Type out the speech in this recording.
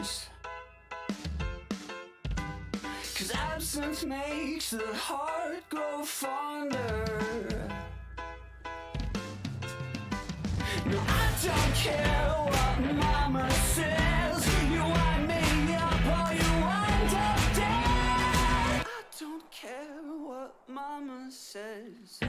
Absinthe. Cause absinthe makes the heart grow fonder. No, I don't care what mama says. You wind me up or you wind up dead. I don't care what mama says.